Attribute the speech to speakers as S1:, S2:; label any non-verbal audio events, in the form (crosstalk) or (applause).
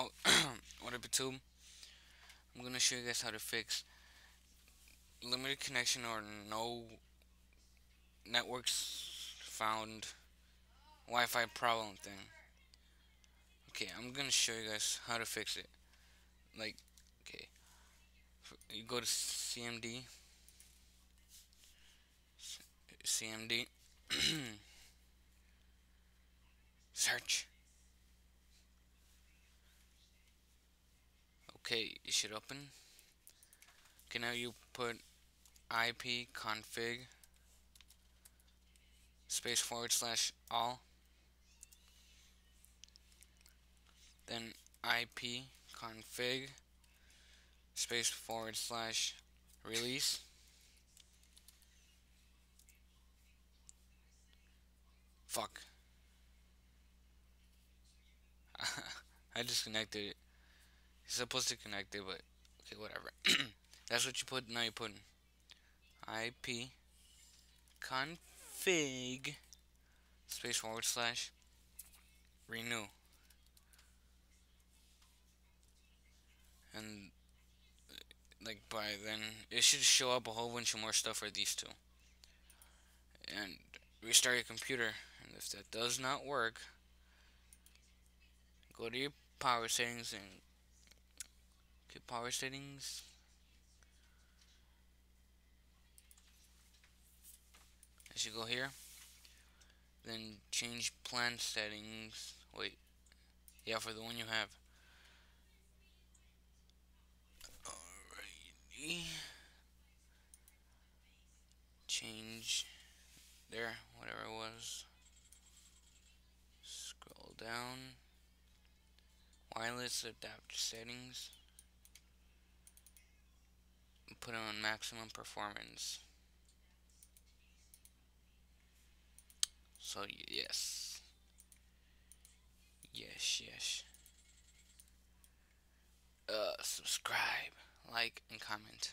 S1: Oh, (clears throat) what up YouTube? I'm gonna show you guys how to fix limited connection or no networks found Wi-Fi problem thing. Okay, I'm gonna show you guys how to fix it. Like, okay, you go to CMD, CMD, (clears throat) Okay, it should open. Okay, now you put IP config space forward slash all. Then IP config space forward slash release. Fuck. (laughs) I disconnected it. It's supposed to connect it, but okay, whatever. (clears throat) That's what you put. Now you put IP config space forward slash renew. And like by then it should show up a whole bunch of more stuff for these two. And restart your computer. And if that does not work, go to your power settings and Okay, power settings. I should go here. Then change plan settings. Wait. Yeah, for the one you have. Alrighty. Change there, whatever it was. Scroll down. Wireless adapter settings put it on maximum performance. So yes. Yes, yes. Uh, subscribe, like, and comment.